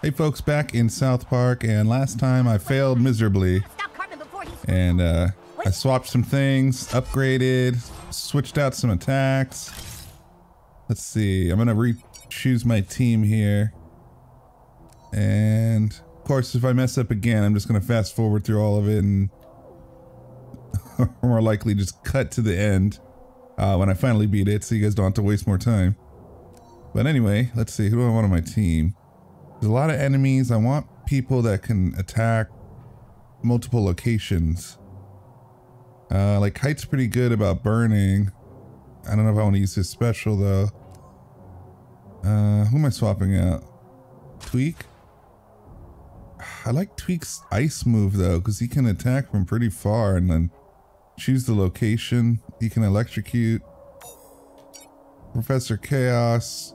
Hey folks, back in South Park, and last time I failed miserably. And uh, I swapped some things, upgraded, switched out some attacks. Let's see, I'm gonna re-choose my team here. And of course, if I mess up again, I'm just gonna fast forward through all of it and more likely just cut to the end uh, when I finally beat it so you guys don't have to waste more time. But anyway, let's see, who do I want on my team? There's a lot of enemies. I want people that can attack multiple locations. Uh, like Kite's pretty good about burning. I don't know if I want to use his special though. Uh, who am I swapping out? Tweek? I like Tweek's ice move though, because he can attack from pretty far and then choose the location. He can electrocute. Professor Chaos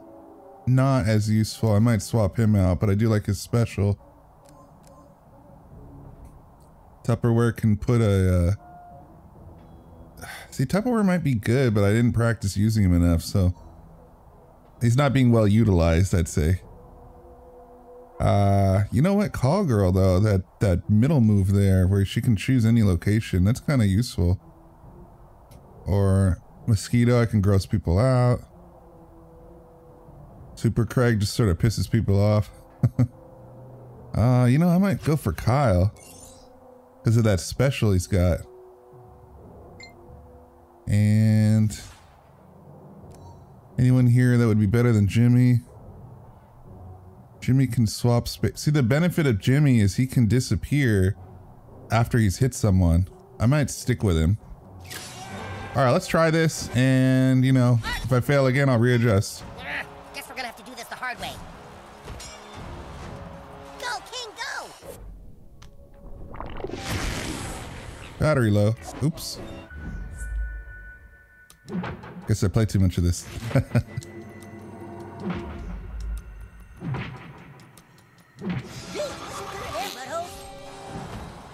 not as useful. I might swap him out, but I do like his special. Tupperware can put a... Uh... See, Tupperware might be good, but I didn't practice using him enough, so... He's not being well utilized, I'd say. Uh, you know what? Call Girl, though, that, that middle move there, where she can choose any location, that's kind of useful. Or Mosquito, I can gross people out. Super Craig just sort of pisses people off. uh, you know, I might go for Kyle. Because of that special he's got. And... Anyone here that would be better than Jimmy? Jimmy can swap space. See, the benefit of Jimmy is he can disappear after he's hit someone. I might stick with him. All right, let's try this. And, you know, if I fail again, I'll readjust. Battery low. Oops. Guess I played too much of this.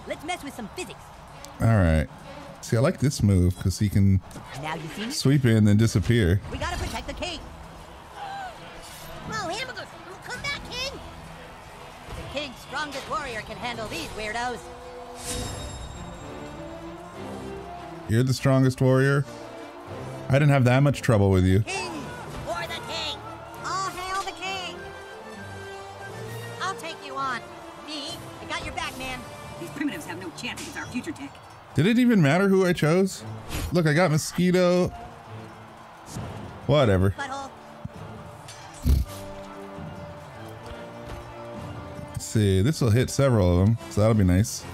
Let's mess with some physics. All right. See, I like this move because he can sweep in and then disappear. We gotta protect the king. Oh, hamburgers! Come back, king! The king's strongest warrior can handle these weirdos. You're the strongest warrior. I didn't have that much trouble with you. King for the king. All hail the king. I'll take you on. Me, I got your back, man. These primitives have no chance against our future tech. Did it even matter who I chose? Look, I got mosquito. Whatever. Butthole. Let's see, this will hit several of them, so that'll be nice.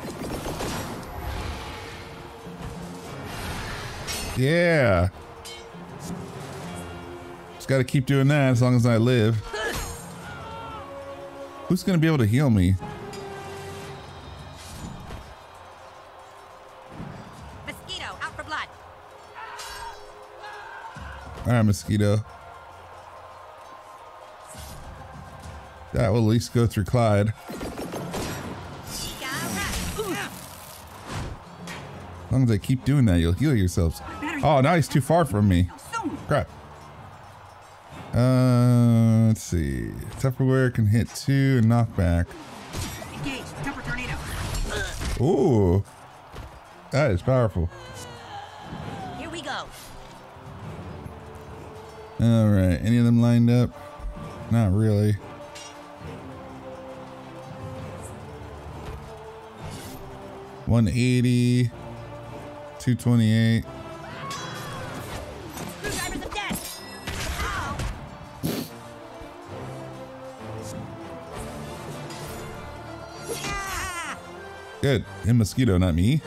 Yeah. Just gotta keep doing that as long as I live. Who's gonna be able to heal me? Mosquito, out for blood. Alright, mosquito. That will at least go through Clyde. As long as I keep doing that, you'll heal yourselves. Oh, now he's too far from me. Crap. Uh, let's see. Tupperware can hit two and knock back. Engage, Tupper tornado. Ooh. That is powerful. Here we go. All right. Any of them lined up? Not really. One eighty. Two twenty eight. Good. Him mosquito, not me.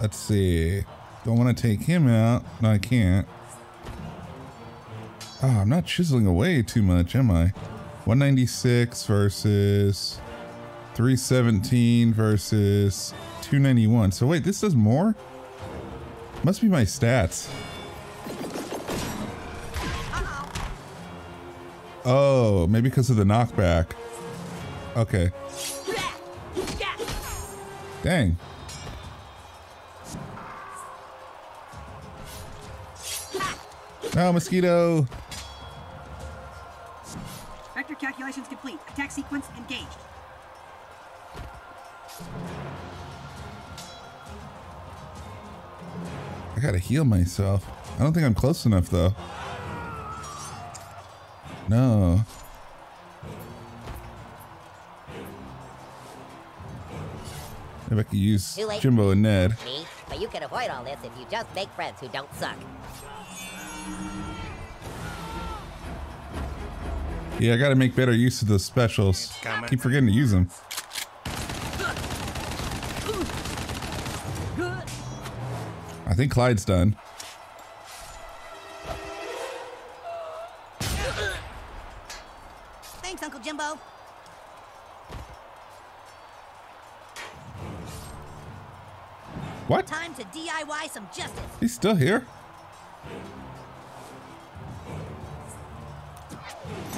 Let's see. Don't want to take him out. No, I can't. Oh, I'm not chiseling away too much, am I? 196 versus 317 versus 291. So wait, this does more? Must be my stats. Oh, maybe because of the knockback. Okay. Dang. Oh, mosquito. Vector calculations complete. Attack sequence engaged. I gotta heal myself. I don't think I'm close enough though. No. Maybe I could use Too late. Jimbo and Ned. Me, but you can avoid all this if you just make friends who don't suck. Yeah, I gotta make better use of the specials. Keep forgetting to use them. I think Clyde's done. What? Time to DIY some justice. He's still here?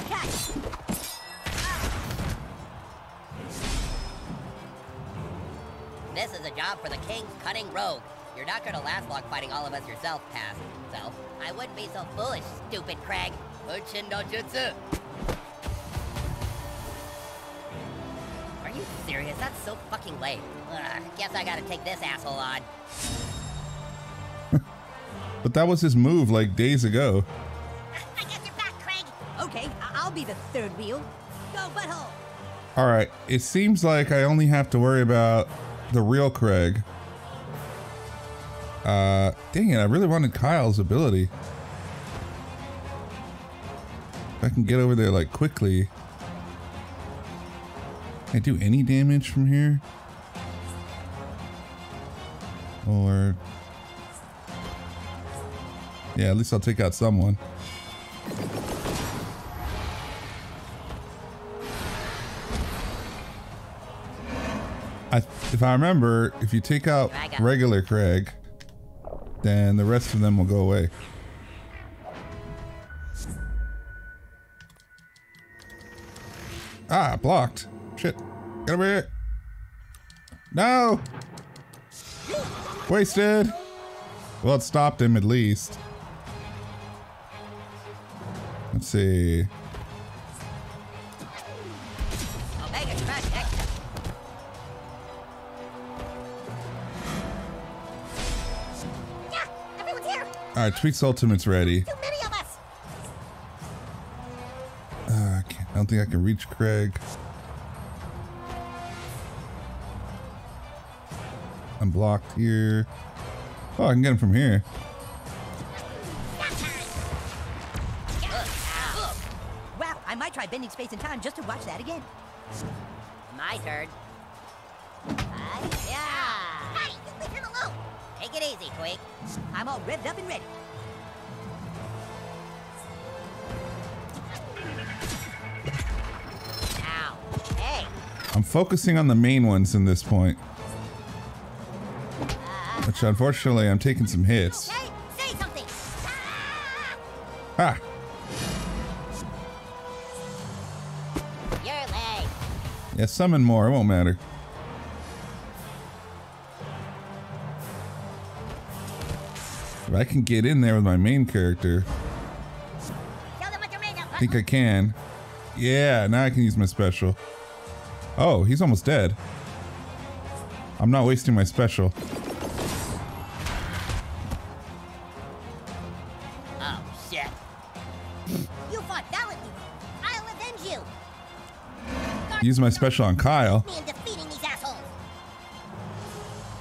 Catch. This is a job for the King's Cutting Rogue. You're not gonna last long fighting all of us yourself, Pass. So, I wouldn't be so foolish, stupid Craig. Bunshin no Jutsu. You serious? That's so fucking lame. Ugh, guess I gotta take this asshole on. But that was his move like days ago. I got your back, Craig. Okay, I- I'll be the third wheel. Go, butthole. All right. It seems like I only have to worry about the real Craig. Uh, dang it! I really wanted Kyle's ability. If I can get over there like quickly. Can I do any damage from here? Or yeah, at least I'll take out someone. I, if I remember, if you take out regular Craig, then the rest of them will go away. Ah, blocked. Shit. Get over here. No! Wasted! Well, it stopped him at least. Let's see. Here. Alright, Tweek's Ultimate's ready. Too many of us. Uh, I don't think I can reach Craig. Blocked here. Oh, I can get him from here. Wow, I might try bending space and time just to watch that again. My turn. Hi, yeah. Hey, you leave him alone. Take it easy, Twig. I'm all revved up and ready. Ow. Hey. I'm focusing on the main ones in this point. Which unfortunately I'm taking some hits. Hey, say something. Ah! Your leg. Yeah, summon more, it won't matter. If I can get in there with my main character, Tell them what you're made of. I think I can. Yeah, now I can use my special. Oh, he's almost dead. I'm not wasting my special. Use my special on Kyle. Me in defeating these assholes.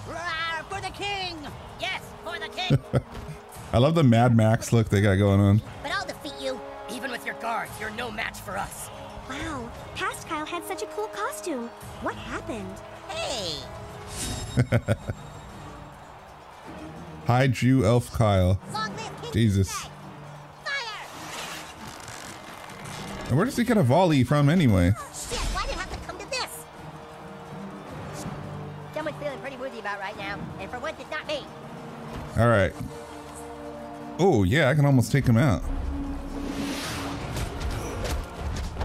Roar for the king. Yes, for the king. I love the Mad Max look they got going on. but I'll defeat you. Even with your guards, you're no match for us. Wow, past Kyle had such a cool costume. What happened? Hey. Hi, Jew Elf Kyle. Long live King Jesus. Fire. And where does he get a volley from anyway? Oh, yeah, I can almost take him out.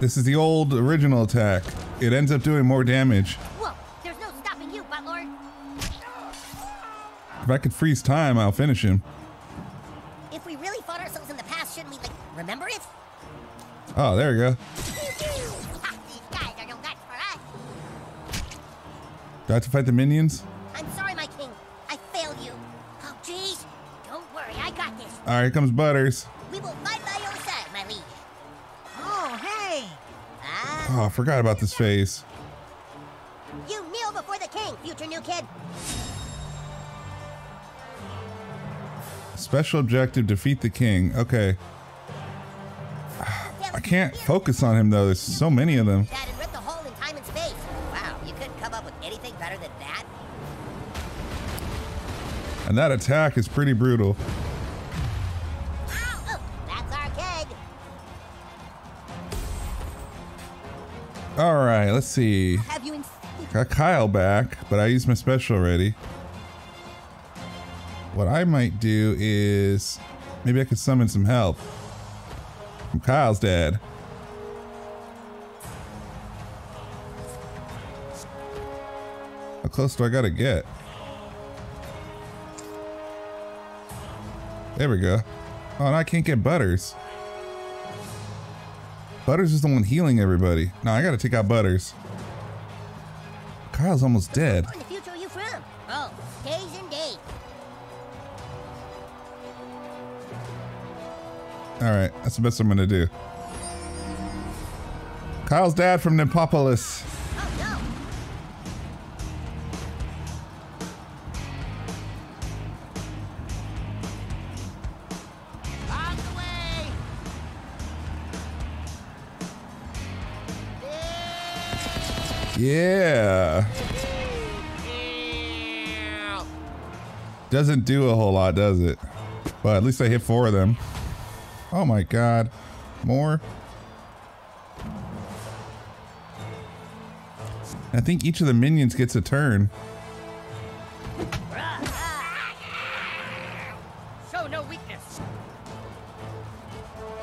This is the old original attack. It ends up doing more damage. Whoa, there's no stopping you, Buttlord. If I could freeze time, I'll finish him. If we really fought ourselves in the past, shouldn't we, like, remember it? Oh, there we go. Do I have to fight the minions? All right, here comes Butters. We will fight by your side, my liege. Oh, hey! Ah, Oh, I forgot about this phase. you kneel before the king, future new kid. Special objective, defeat the king. Okay. I can't focus on him though. There's so many of them. That and rip the hole in time and space. Wow, you couldn't come up with anything better than that? And that attack is pretty brutal. See. Have you in- Got Kyle back, but I used my special already. What I might do is maybe I could summon some help from Kyle's dad. How close do I gotta get? There we go. Oh, and I can't get Butters. Butters is the one healing everybody. No, I gotta take out Butters. Kyle's almost dead. In the future are you from? Oh, days and days. All right, that's the best I'm gonna do. Kyle's dad from Nepopolis. Yeah. Doesn't do a whole lot, does it? But at least I hit four of them. Oh my god. More? I think each of the minions gets a turn. Show no weakness.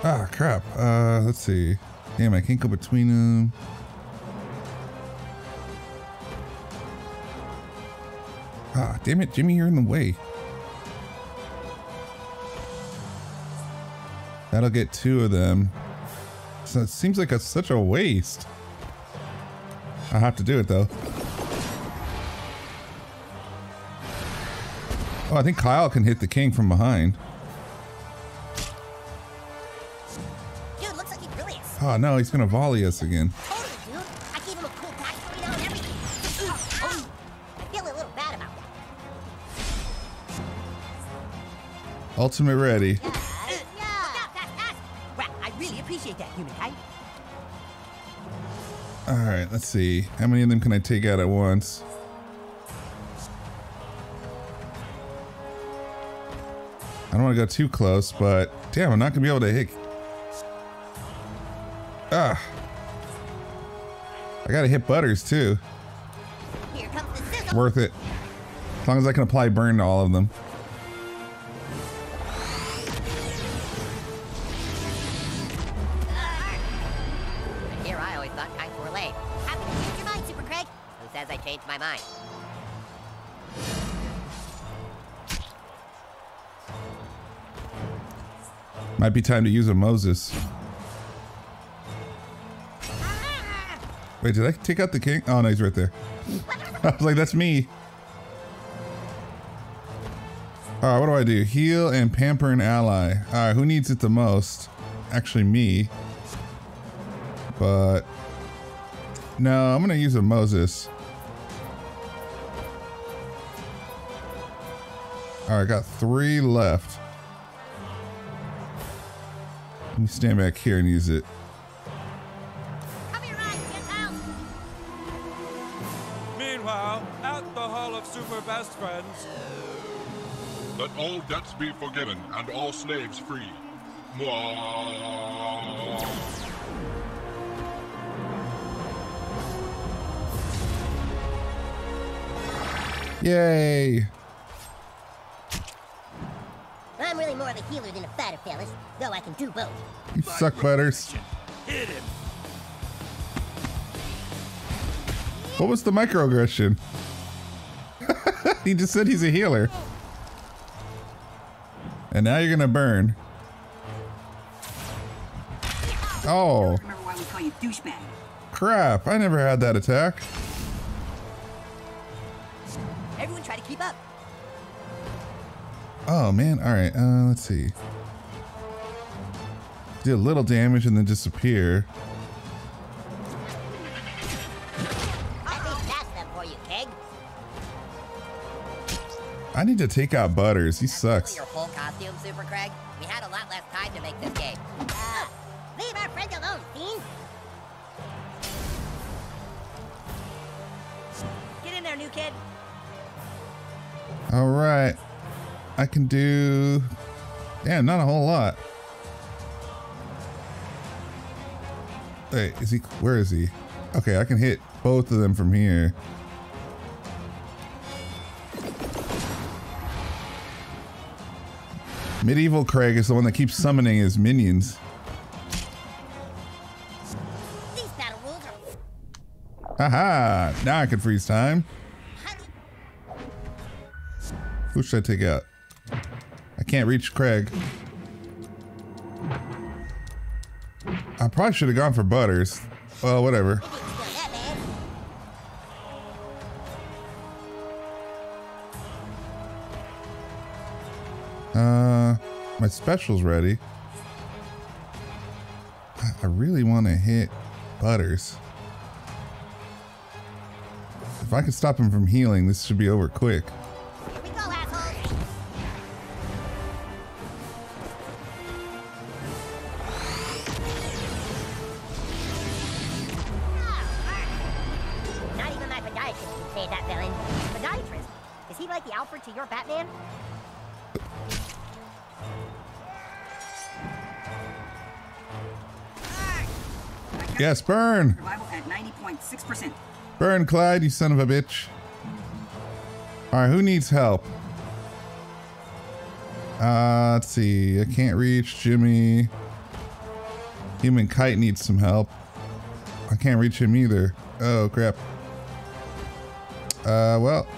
Ah, crap. Uh, let's see. Damn, I can't go between them. Ah, damn it, Jimmy, you're in the way. That'll get two of them. So it seems like it's such a waste. I have to do it though. Oh, I think Kyle can hit the king from behind. Dude, looks like he really is. Oh no, he's gonna volley us again. Ultimate ready. Yeah. Look out, fast, fast. Well, I really appreciate that, humankind. All right, let's see. How many of them can I take out at once? I don't want to go too close, but damn, I'm not gonna be able to hit. Ah, I gotta hit Butters too. Here comes the. Worth it. As long as I can apply burn to all of them. Might be time to use a Moses. Wait, did I take out the king? Oh no, he's right there. I was like, that's me. All right, what do I do? Heal and pamper an ally. All right, who needs it the most? Actually, me. But no, I'm gonna use a Moses. All right, I got three left. Let me stand back here and use it. Come here, Ryan. Get out. Meanwhile, at the Hall of Super Best Friends, Let all debts be forgiven and all slaves free. Mwah. Yay! I'm really more of a healer than a fighter, fellas. Though I can do both. You suck, Butters. hit him. What was the microaggression? he just said he's a healer. And now you're gonna burn. Oh, Remember why we call you douchebag. crap. I never had that attack. Everyone try to keep up. Oh man, all right. Uh, let's see. Do a little damage and then disappear. At least that's them for you, Keg. I need to take out Butters. He That's sucks. your whole costume, Super Craig. We had a lot less time to make this game. Uh, leave our friend alone, Fiend. Get in there, new kid. All right. I can do. Damn, not a whole lot. Wait, is he? Where is he? Okay, I can hit both of them from here. Medieval Craig is the one that keeps summoning his minions. Haha! Now I can freeze time. Who should I take out? Can't reach Craig. I probably should have gone for Butters. Well, whatever. Uh, my special's ready. I really want to hit Butters. If I could stop him from healing, this should be over quick. Yes, burn! Survival at 90.6%. Burn, Clyde, you son of a bitch. Alright, who needs help? Uh, let's see. I can't reach Jimmy. Human Kite needs some help. I can't reach him either. Oh, crap. Uh, well.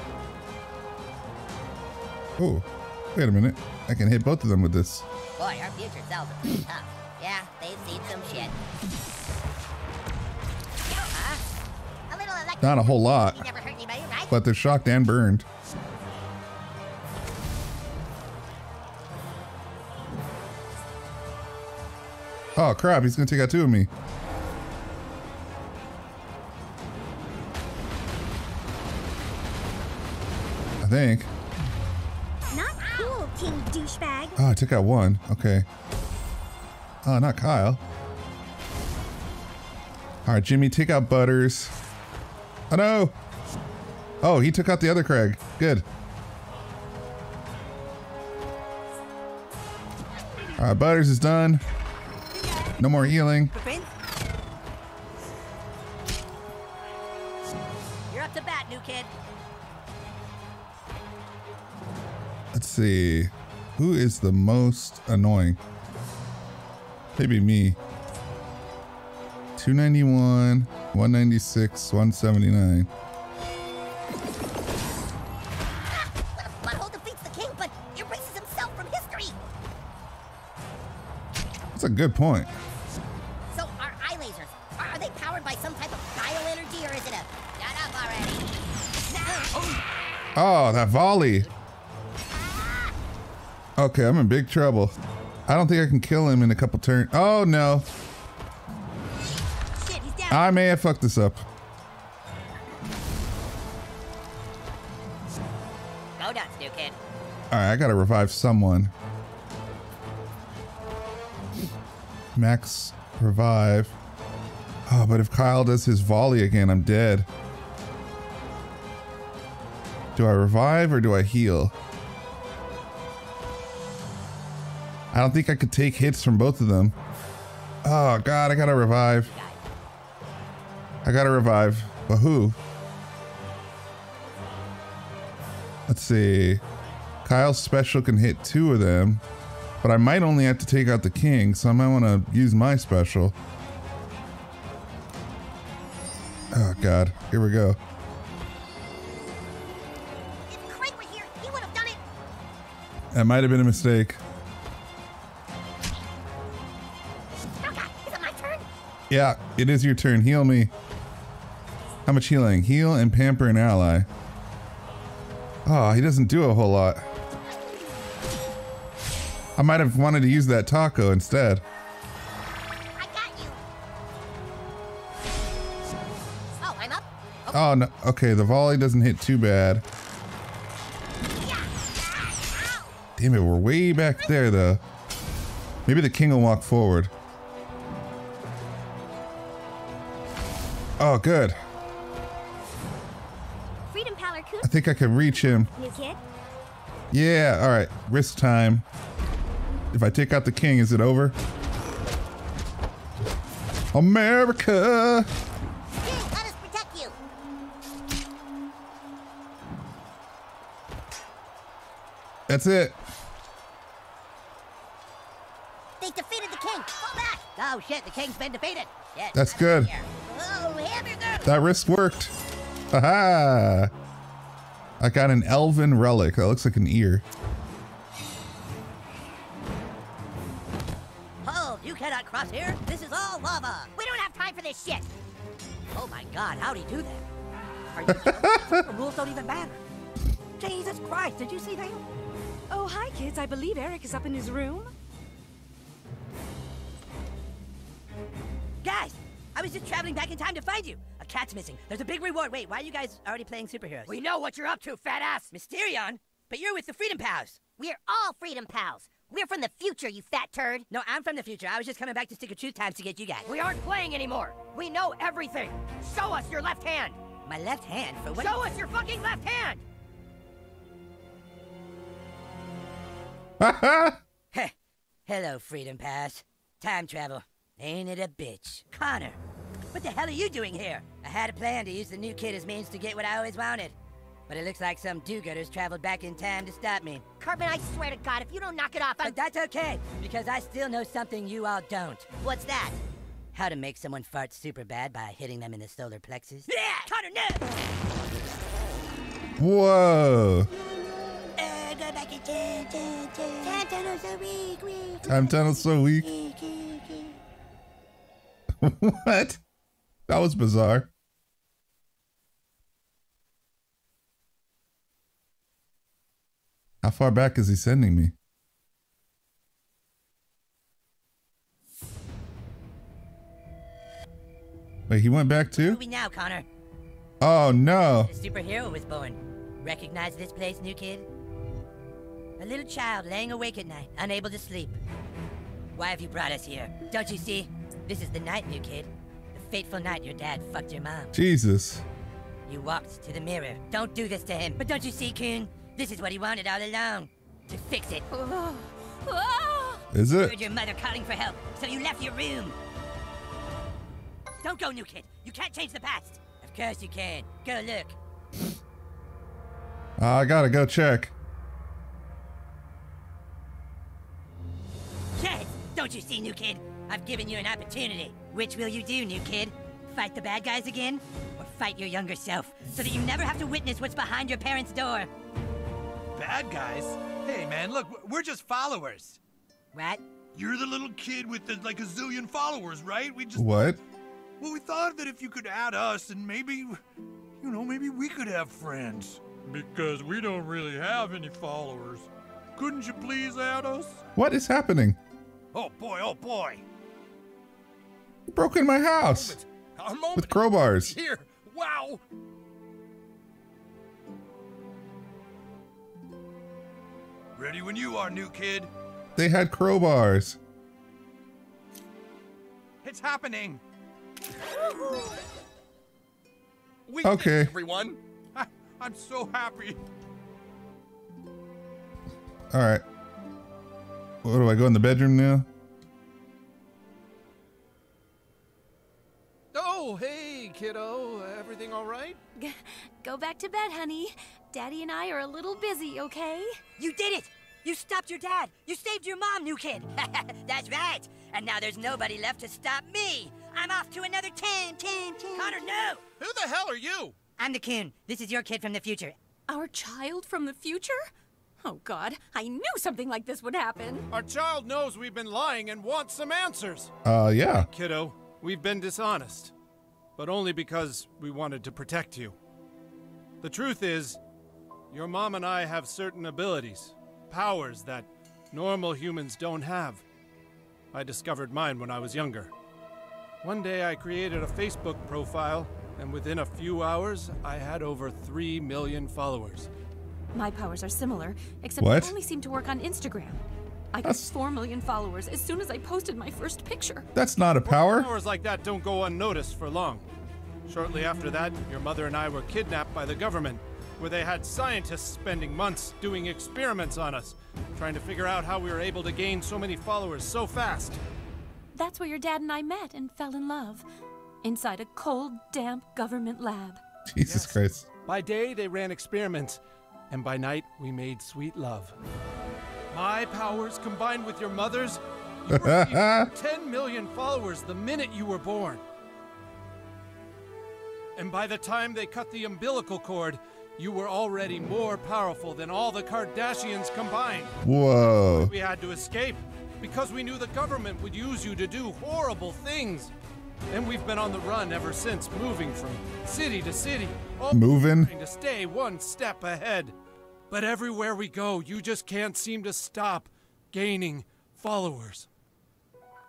Oh, wait a minute. I can hit both of them with this. Boy, our future selves are pretty tough. Yeah, they've seen some shit. Not a whole lot, You never hurt anybody, right? but they're shocked and burned. Oh crap, he's gonna take out two of me. I think. Not cool, King Douchebag. Oh, I took out one. Okay. Oh, not Kyle. All right, Jimmy, take out Butters. Oh no! Oh, he took out the other Craig. Good. All right, Butters is done. No more healing. You're up to bat, new kid. Let's see. Who is the most annoying? Maybe me. 291, 196, 179. Butthole defeats the king, but erases himself from history. That's a good point. So our eye lasers, are, are they powered by some type of bioenergy, or is it a... Shut up already. Oh, that volley. Okay, I'm in big trouble. I don't think I can kill him in a couple turns. Oh no. Shit, he's down. I may have fucked this up. Go nuts, new kid. Alright, I gotta revive someone. Max revive. Oh, but if Kyle does his volley again, I'm dead. Do I revive or do I heal? I don't think I could take hits from both of them. Oh god, I gotta revive. I gotta revive. But who? Let's see. Kyle's special can hit two of them, but I might only have to take out the king, so I might want to use my special. Oh god, here we go. If Craig were here, he would have done it. That might have been a mistake. Oh god, is it my turn? Yeah, it is your turn. Heal me. How much healing? Heal and pamper an ally. Oh, he doesn't do a whole lot. I might have wanted to use that taco instead. I got you. Oh, I'm up. Oh, no. Okay, the volley doesn't hit too bad. Damn it, we're way back there, though. Maybe the king will walk forward. Oh, good. Think I can reach him. Yeah, all right. Risk time. If I take out the king, is it over? America! King, let us protect you. That's it. They defeated the king. Fall back. Oh shit, the king's been defeated. Yes, That's good. Oh. That risk worked. Aha! I got an elven relic. That looks like an ear. Hold, you cannot cross here. This is all lava. We don't have time for this shit. Oh my god, how'd he do that? Are you the rules don't even matter. Jesus Christ, did you see that? Oh, hi, kids. I believe Eric is up in his room. Was just traveling back in time to find you. A cat's missing. There's a big reward. Wait, why are you guys already playing superheroes? We know what you're up to, fat ass. Mysterion? But you're with the Freedom Pals. We're all Freedom Pals. We're from the future, you fat turd. No, I'm from the future. I was just coming back to Stick of Truth times to get you guys. We aren't playing anymore. We know everything. Show us your left hand. My left hand for what? Show us your fucking left hand. Heh. Hello, Freedom Pals. Time travel. Ain't it a bitch? Connor, what the hell are you doing here? I had a plan to use the new kid as means to get what I always wanted. But it looks like some do-gooders traveled back in time to stop me. Cartman, I swear to God, if you don't knock it off, I'm... But that's okay, because I still know something you all don't. What's that? How to make someone fart super bad by hitting them in the solar plexus. Yeah! Connor, no! Whoa! Uh, go back in time, time, time. Time tunnel's so weak, weak, Time tunnel's so weak. weak, weak, weak. what? That was bizarre. How far back is he sending me? Wait, he went back too? we now, Connor? Oh no. A superhero was born. Recognize this place, new kid? A little child laying awake at night, unable to sleep. Why have you brought us here? Don't you see? This is the night, new kid. The fateful night your dad fucked your mom. Jesus. You walked to the mirror. Don't do this to him. But don't you see, Coon? This is what he wanted all along. To fix it. Is Heard it? your mother calling for help, so you left your room. Don't go, new kid. You can't change the past. Of course you can. Go look. Uh, I gotta go check. Yes! Don't you see, new kid? I've given you an opportunity. Which will you do, new kid? Fight the bad guys again? Or fight your younger self, so that you never have to witness what's behind your parents' door? Bad guys? Hey, man, look, we're just followers. What? You're the little kid with the, like a zillion followers, right? We just. What? Well, we thought that if you could add us, and maybe, you know, maybe we could have friends. Because we don't really have any followers. Couldn't you please add us? What is happening? Oh boy, oh boy. You broke in my house A moment. with crowbars. Here. Wow. Ready when you are, new kid. They had crowbars. It's happening. We did it, Okay. everyone. I, I'm so happy. All right. What do I go in the bedroom now? Oh, hey, kiddo. Everything all right? Go back to bed, honey. Daddy and I are a little busy, okay? You did it! You stopped your dad! You saved your mom, new kid! That's right! And now there's nobody left to stop me! I'm off to another team, team, team! Connor, no! Who the hell are you? I'm the coon. This is your kid from the future. Our child from the future? Oh, God. I knew something like this would happen. Our child knows we've been lying and wants some answers. Uh, yeah. Hey, Kiddo, we've been dishonest, but only because we wanted to protect you. The truth is, Your mom and I have certain abilities, powers that normal humans don't have. I discovered mine when I was younger. One day I created a Facebook profile, and within a few hours, I had over 3 million followers. My powers are similar, except What? they only seem to work on Instagram. I got 4 million followers as soon as I posted my first picture. That's not a power. Powers like that don't go unnoticed for long. Shortly after that, your mother and I were kidnapped by the government, where they had scientists spending months doing experiments on us, trying to figure out how we were able to gain so many followers so fast. That's where your dad and I met and fell in love. Inside a cold, damp government lab. Jesus Christ. By day, they ran experiments, and by night, we made sweet love. My powers combined with your mother's, you received 10 million followers the minute you were born. And by the time they cut the umbilical cord, you were already more powerful than all the Kardashians combined. Whoa. We had to escape because we knew the government would use you to do horrible things. And we've been on the run ever since, moving from city to city, all Moving? trying to stay one step ahead. But everywhere we go, you just can't seem to stop gaining followers.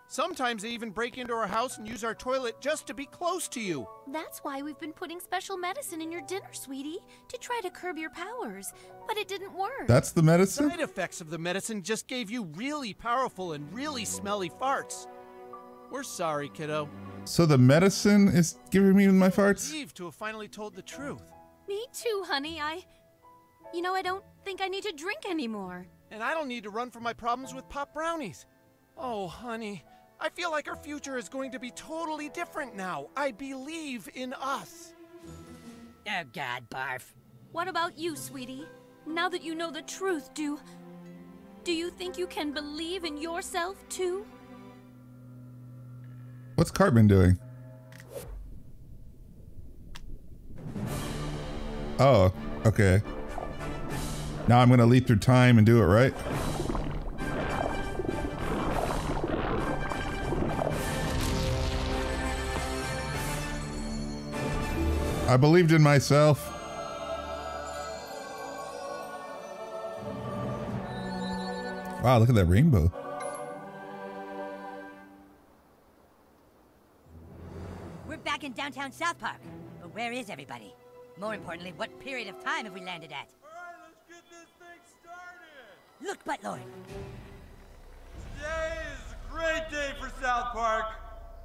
Sometimes they even break into our house and use our toilet just to be close to you. That's why we've been putting special medicine in your dinner, sweetie, to try to curb your powers. But it didn't work. That's the medicine? Side effects of the medicine just gave you really powerful and really smelly farts. We're sorry, kiddo. So the medicine is giving me my farts? Relieved to have finally told the truth. Me too, honey. I. You know, I don't think I need to drink anymore. And I don't need to run from my problems with pop brownies. Oh, honey, I feel like our future is going to be totally different now. I believe in us. Oh, God, barf. What about you, sweetie? Now that you know the truth, do. Do you think you can believe in yourself too? What's Cartman doing? Oh, okay. Now I'm gonna leap through time and do it right. I believed in myself. Wow, look at that rainbow. We're back in downtown South Park. But where is everybody? More importantly, what period of time have we landed at? Started. Look, Buttlord. Today is a great day for South Park.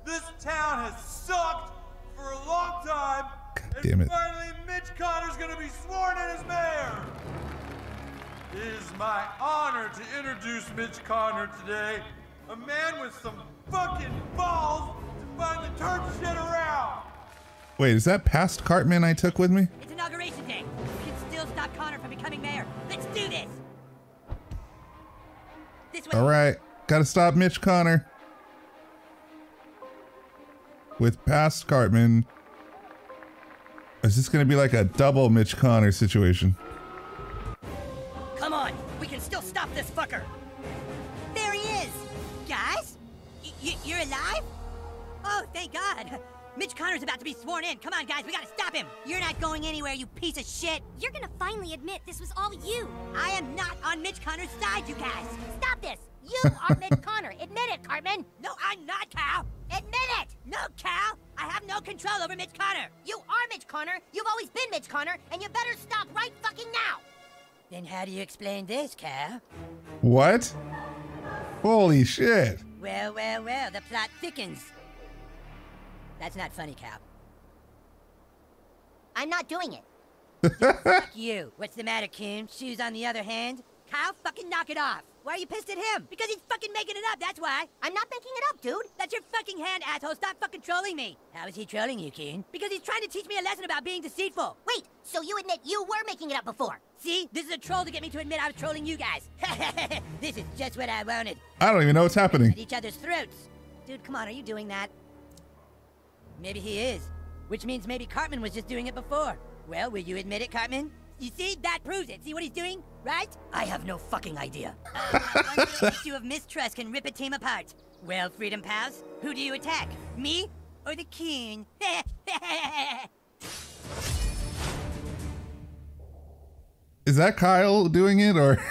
This town has sucked for a long time. God and damn it. finally, Mitch Connor's gonna be sworn in as mayor. It is my honor to introduce Mitch Connor today, a man with some fucking balls to finally turn shit around. Wait, is that past Cartman I took with me? It's inauguration day. We can still stop Connor from becoming mayor. Let's do this. All right, gotta stop Mitch Connor. With past Cartman. Is this gonna be like a double Mitch Connor situation? Come on, we can still stop this fucker. There he is. Guys, y- you're alive? Oh, thank God. Mitch Connor's about to be sworn in. Come on, guys, we gotta stop him. You're not going anywhere, you piece of shit. You're gonna finally admit this was all you. I am not on Mitch Connor's side, you guys. Stop this. You are Mitch Connor. Admit it, Cartman. No, I'm not, Cal. Admit it. No, Cal. I have no control over Mitch Connor. You are Mitch Connor. You've always been Mitch Connor, and you better stop right fucking now. Then how do you explain this, Cal? What? Holy shit. Well, well, well, the plot thickens. That's not funny, Cal. I'm not doing it. Fuck you. What's the matter, Coon? Shoes on the other hand? Kyle, fucking knock it off. Why are you pissed at him? Because he's fucking making it up, that's why. I'm not making it up, dude. That's your fucking hand, asshole. Stop fucking trolling me. How is he trolling you, Coon? Because he's trying to teach me a lesson about being deceitful. Wait, so you admit you were making it up before? See? This is a troll to get me to admit I was trolling you guys. this is just what I wanted. I don't even know what's happening. At each other's throats. Dude, come on, are you doing that? Maybe he is. Which means maybe Cartman was just doing it before. Well, will you admit it, Cartman? You see? That proves it. See what he's doing? Right? I have no fucking idea. Uh, one little issue of mistrust can rip a team apart. Well, Freedom Pals, who do you attack? Me or the king? Is that Kyle doing it or?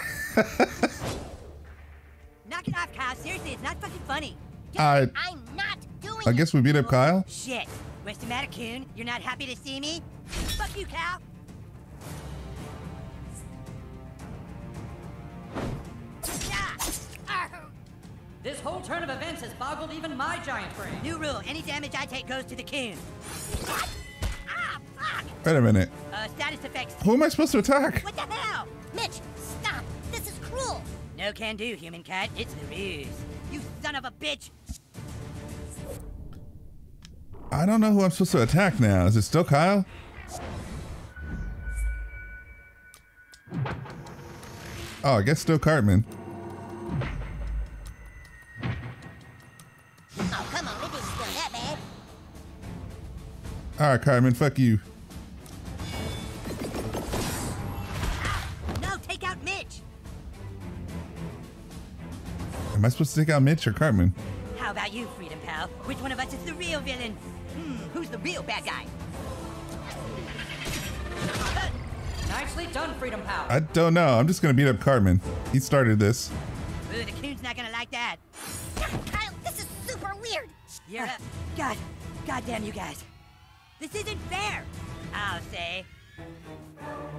Knock it off, Kyle. Seriously, it's not fucking funny. I I'm not doing I guess we beat up Kyle. Shit. What's the matter, Coon? You're not happy to see me? Fuck you, Cal. This whole turn of events has boggled even my giant brain. New rule. Any damage I take goes to the Coon. Wait a minute. Uh, status effects. Who am I supposed to attack? What the hell? Mitch, stop. This is cruel. No can do, Human Kite. It's the ruse. You son of a bitch. I don't know who I'm supposed to attack now. Is it still Kyle? Oh, I guess still Cartman. Oh, come on. It didn't feel that bad. All right, Cartman, fuck you. No, take out Mitch. Am I supposed to take out Mitch or Cartman? How about you, Freedom Pal? Which one of us is the real villain? Who's the real bad guy? Nicely done, Freedom Pal. I don't know. I'm just gonna beat up Cartman. He started this. Ooh, the coon's not gonna like that. Kyle, this is super weird. Yeah. Uh, God, God damn you guys. This isn't fair. I'll say.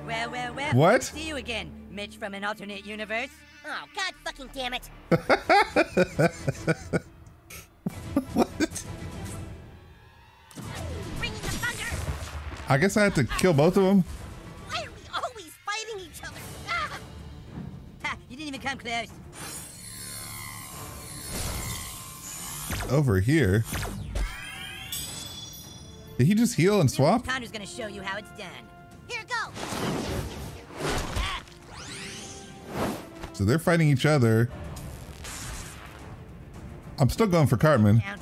Well, well, well. What? See you again, Mitch from an alternate universe. Oh, God fucking damn it. Bringing I guess I had to kill both of them. Why are we always fighting each other? Ah! Ha, you didn't even come close. Over here. Did he just heal and swap? Conner's gonna show you how it's done. Here, go. So they're fighting each other. I'm still going for Cartman. Down.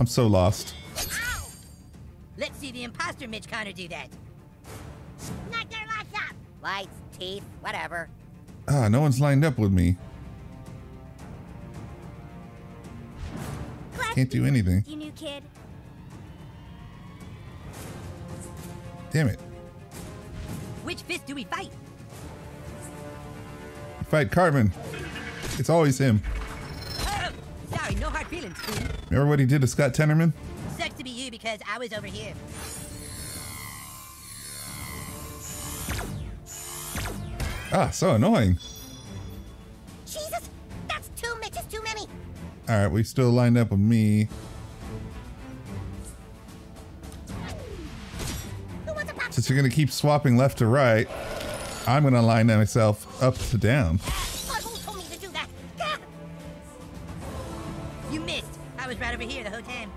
I'm so lost. Let's see the imposter Mitch Conner do that. Knock their lights out. Lights, teeth, whatever. Ah, no one's lined up with me. Can't do anything. You new kid. Damn it. Which fist do we fight? Fight Cartman. It's always him. Oh, sorry, no hard feelings, fool. Remember what he did to Scott Tenorman? Sucks to be you because I was over here. Ah, so annoying. Jesus, that's two Mitches too many. All right, we still lined up with me. Since you're gonna keep swapping left to right, I'm gonna line myself up to down. Right over here the whole time.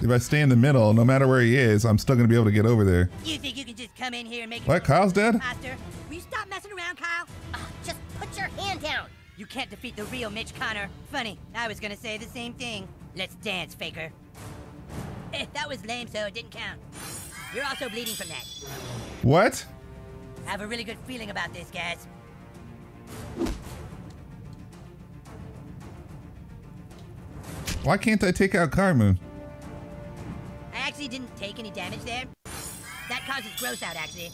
If I stay in the middle, no matter where he is, I'm still gonna be able to get over there. You think you can just come in here and make What? Kyle's dead? Imposter? Will you stop messing around, Kyle? Ah, just put your hand down. You can't defeat the real Mitch Conner. Funny, I was gonna say the same thing. Let's dance, faker. Eh, that was lame, so it didn't count. You're also bleeding from that. What? I have a really good feeling about this, guys. Why can't I take out Cartman? I actually didn't take any damage there. That causes gross out, actually.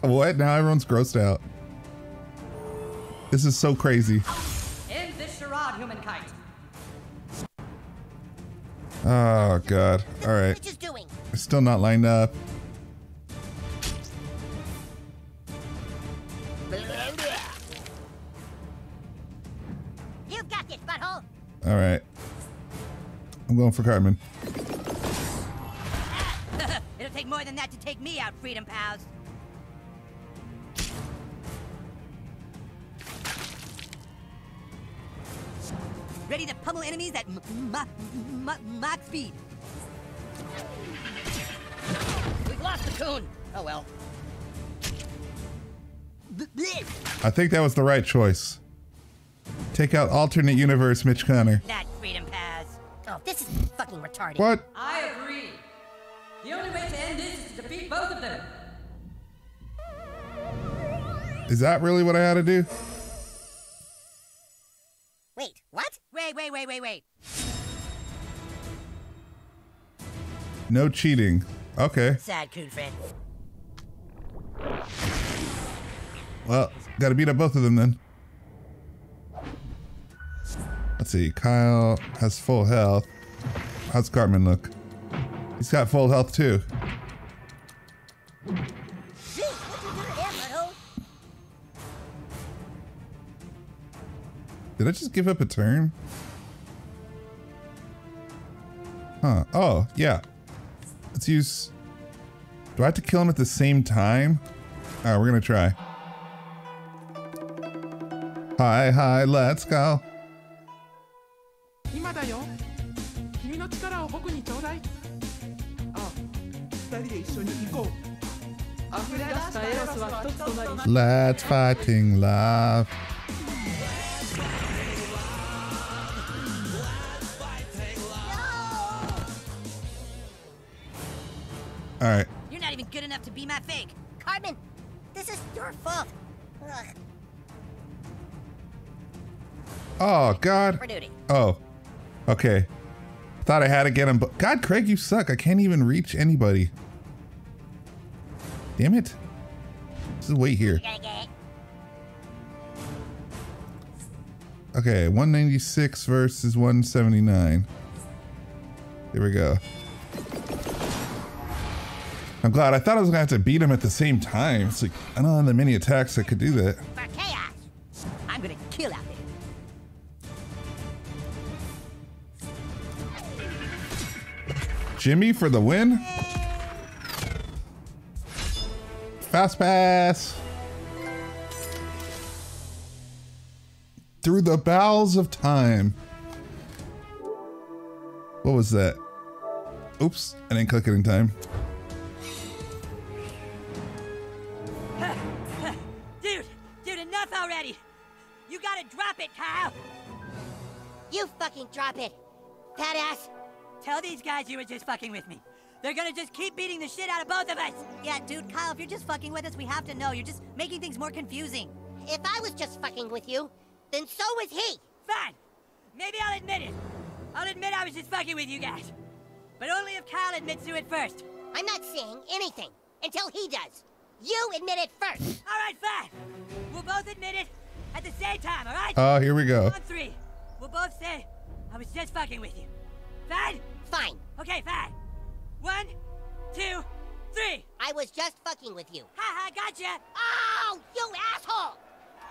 what? Now everyone's grossed out. This is so crazy. End this charade, Human Kite. Oh god. All right. What you doing? Still not lined up. All right. I'm going for Cartman. It'll take more than that to take me out, freedom pals. Ready to pummel enemies at m- m- m- Mach speed. We've lost the coon. Oh well. I think that was the right choice. Take out alternate universe Mitch Conner. That freedom pals. Oh, this is fucking retarded. What? I agree. The only way to end this is to defeat both of them. Is that really what I had to do? Wait, what? Wait, wait, wait, wait, wait. No cheating. Okay. Sad coon friend. Well, gotta beat up both of them then. Let's see. Kyle has full health. How's Cartman look? He's got full health too. Did I just give up a turn? Huh. Oh, yeah. Let's use... Do I have to kill him at the same time? Alright, we're gonna try. Hi, hi, let's go. Let's fighting love. All right. You're not even good enough to be my fake. Cartman, this is your fault. Ugh. Oh God. Oh. Okay. Thought I had to get him, but God, Craig, you suck. I can't even reach anybody. Damn it. Just wait here. Okay, 196 versus 179. Here we go. I'm glad. I thought I was gonna have to beat him at the same time. It's like I don't have the many attacks that could do that. For chaos. I'm gonna kill out there. Jimmy for the win. Fast pass. Through the bowels of time. What was that? Oops, I didn't click it in time. Dude, dude, enough already. You gotta drop it, Kyle. You fucking drop it, fat ass. Tell these guys you were just fucking with me. They're gonna just keep beating the shit out of both of us. Yeah, dude, Kyle, if you're just fucking with us, we have to know. You're just making things more confusing. If I was just fucking with you, then so was he. Fine. Maybe I'll admit it. I'll admit I was just fucking with you guys. But only if Kyle admits to it first. I'm not saying anything until he does. You admit it first. All right, fine. We'll both admit it at the same time, all right? Oh, here we go. On three. We'll both say, I was just fucking with you. Fine? Fine. Okay, fine. One, two, three. I was just fucking with you. Ha ha, gotcha. Oh, you asshole!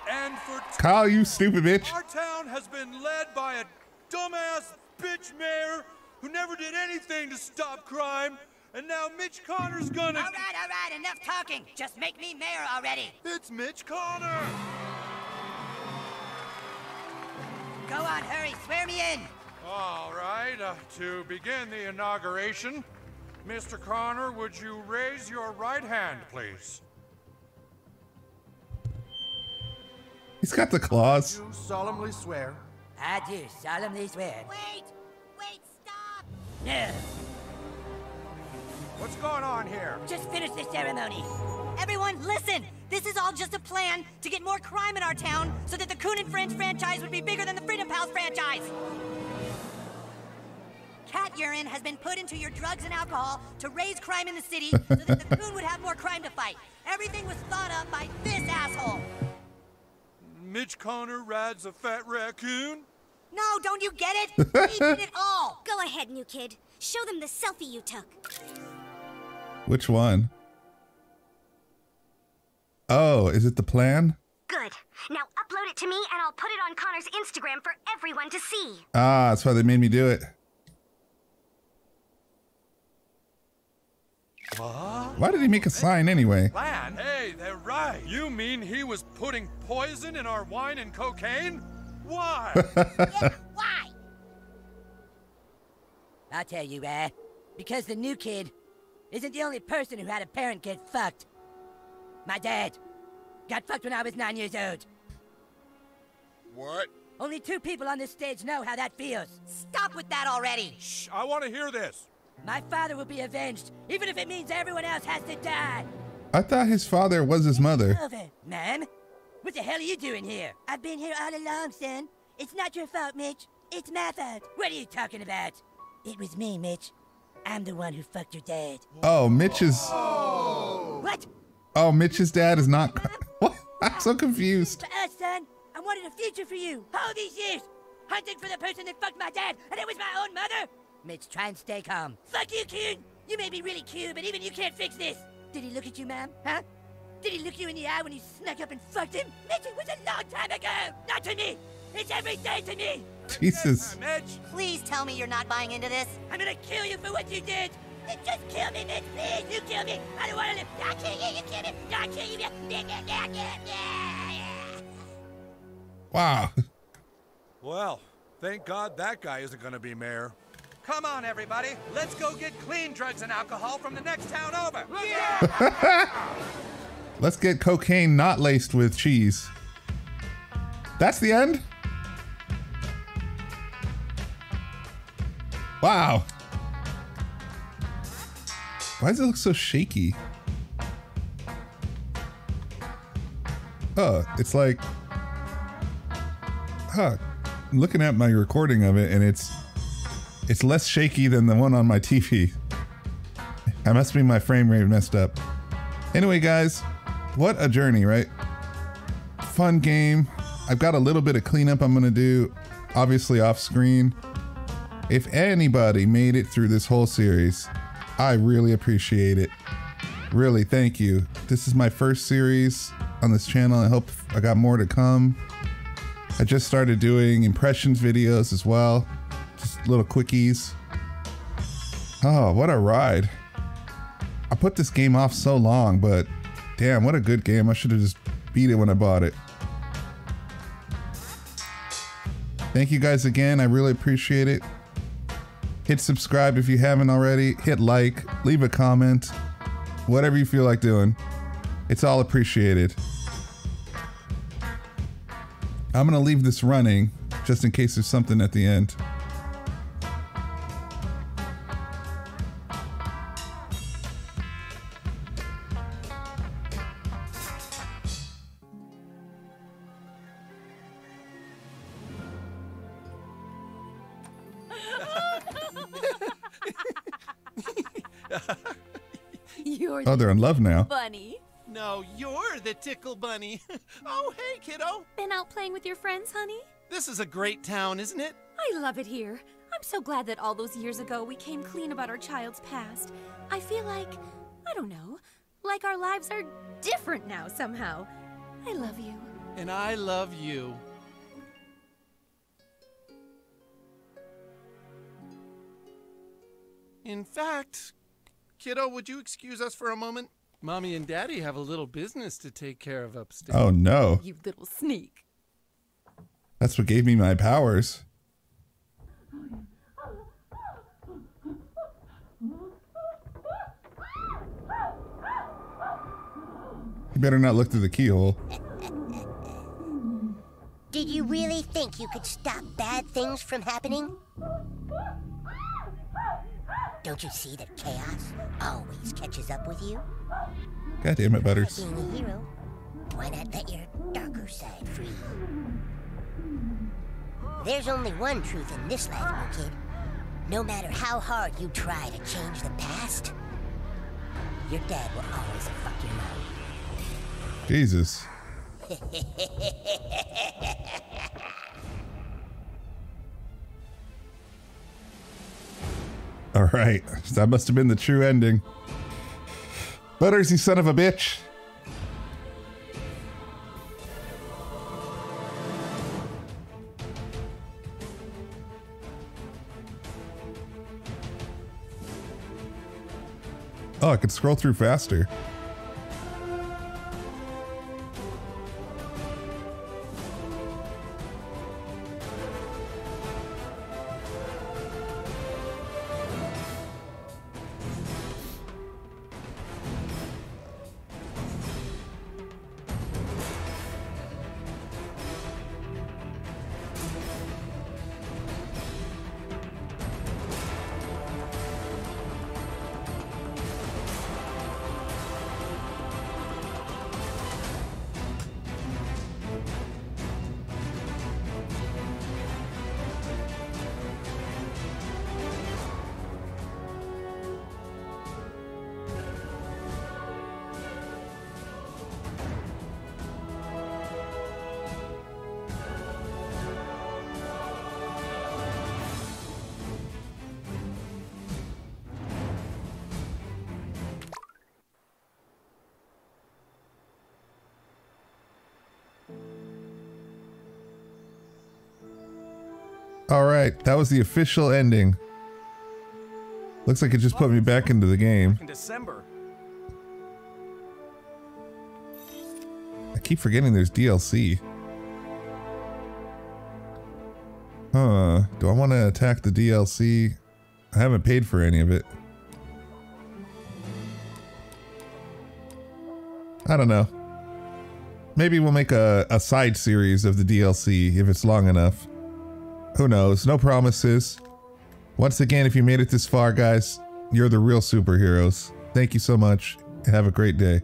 And for Kyle, you stupid bitch. Our town has been led by a dumbass bitch mayor who never did anything to stop crime, and now Mitch Conner's gonna. All right, all right, enough talking. Just make me mayor already. It's Mitch Conner. Go on, hurry, swear me in. All right, uh, to begin the inauguration, Mr. Conner, would you raise your right hand, please? He's got the claws. You solemnly swear. I do solemnly swear. Wait, wait, stop. No. What's going on here? Just finish the ceremony. Everyone, listen! This is all just a plan to get more crime in our town so that the Coon and Friends franchise would be bigger than the Freedom Pals franchise! Cat urine has been put into your drugs and alcohol to raise crime in the city so that the Coon would have more crime to fight. Everything was thought up by this asshole! Mitch Conner rides a fat raccoon? No, don't you get it? he did it all! Go ahead, new kid. Show them the selfie you took. Which one? Oh, is it the plan? Good. Now upload it to me and I'll put it on Conner's Instagram for everyone to see. Ah, that's why they made me do it. What? Why did he make a sign anyway? Plan? Hey, they're right. You mean he was putting poison in our wine and cocaine? Why? yeah, why? I'll tell you, uh, because the new kid isn't the only person who had a parent get fucked. My dad got fucked when I was nine years old. What? Only two people on this stage know how that feels. Stop with that already! Shh, I want to hear this. My father will be avenged, even if it means everyone else has to die. I thought his father was his mother. Over, ma'am. What the hell are you doing here? I've been here all along, son. It's not your fault, Mitch. It's my fault. What are you talking about? It was me, Mitch. I'm the one who fucked your dad. Oh, Mitch's. What? Oh, Mitch's dad is not. What? I'm so confused. For us, son. I wanted a future for you. All these years. Hunting for the person that fucked my dad, and it was my own mother. Mitch, try and stay calm. Fuck you, Coon. You may be really cute, but even you can't fix this. Did he look at you, ma'am? Huh? Did he look you in the eye when you snuck up and fucked him? Mitch, it was a long time ago. Not to me. It's every day to me. Jesus. Mitch, please tell me you're not buying into this. I'm gonna kill you for what you did. Just kill me, Mitch, please. You kill me. I don't want to live. I'll kill you. You kill me. I'll kill you. Wow. Well, thank God that guy isn't gonna be mayor. Come on, everybody. Let's go get clean drugs and alcohol from the next town over. Let's get cocaine not laced with cheese. That's the end? Wow. Why does it look so shaky? Oh, it's like. Huh. I'm looking at my recording of it and it's it's less shaky than the one on my TV. I must be my frame rate messed up. Anyway, guys, what a journey, right? Fun game. I've got a little bit of cleanup I'm gonna do, obviously off screen. If anybody made it through this whole series, I really appreciate it. Really, thank you. This is my first series on this channel. I hope I got more to come. I just started doing impressions videos as well, just little quickies. Oh, what a ride. I put this game off so long, but damn, what a good game. I should have just beat it when I bought it. Thank you guys again. I really appreciate it. Hit subscribe if you haven't already. Hit like, leave a comment, whatever you feel like doing. It's all appreciated. I'm going to leave this running just in case there's something at the end. They're in love now. bunny. No, you're the tickle bunny. oh, hey, kiddo. Been out playing with your friends, honey? This is a great town, isn't it? I love it here. I'm so glad that all those years ago we came clean about our child's past. I feel like, I don't know, like our lives are different now somehow. I love you. And I love you. In fact, kiddo, would you excuse us for a moment? Mommy and Daddy have a little business to take care of upstairs. Oh, no. You little sneak. That's what gave me my powers. You better not look through the keyhole. Did you really think you could stop bad things from happening? Don't you see that chaos always catches up with you? God damn it, Butters. Being a hero, why not let your darker side free? There's only one truth in this life, my kid. No matter how hard you try to change the past, your dad will always fuck your mom. Jesus. All right. That must have been the true ending. Butters, you son of a bitch. Oh, I could scroll through faster. All right, that was the official ending. Looks like it just put me back into the game. In December. I keep forgetting there's DLC. Huh. Do I want to attack the DLC? I haven't paid for any of it. I don't know. Maybe we'll make a, a side series of the DLC if it's long enough. Who knows? No promises. Once again, if you made it this far, guys, you're the real superheroes. Thank you so much. Have a great day.